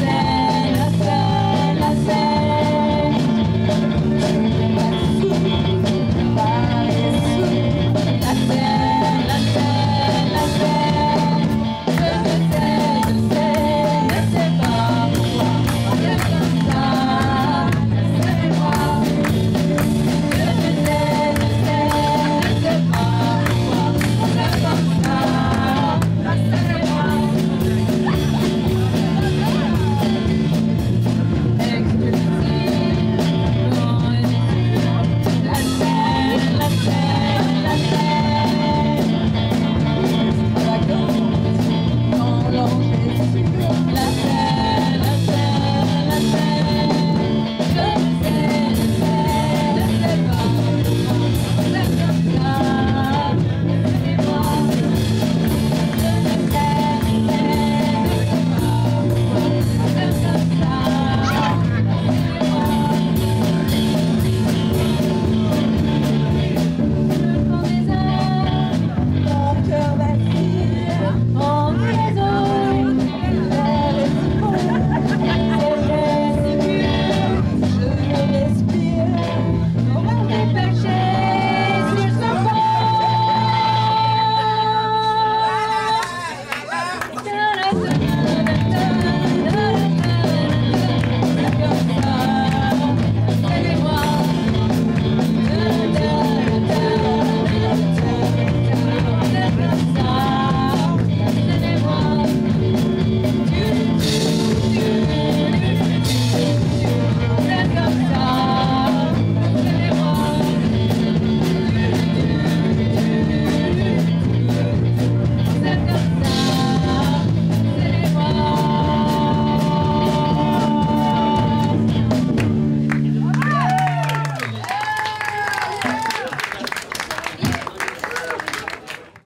there.